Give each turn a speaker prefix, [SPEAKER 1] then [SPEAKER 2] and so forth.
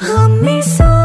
[SPEAKER 1] Hold me so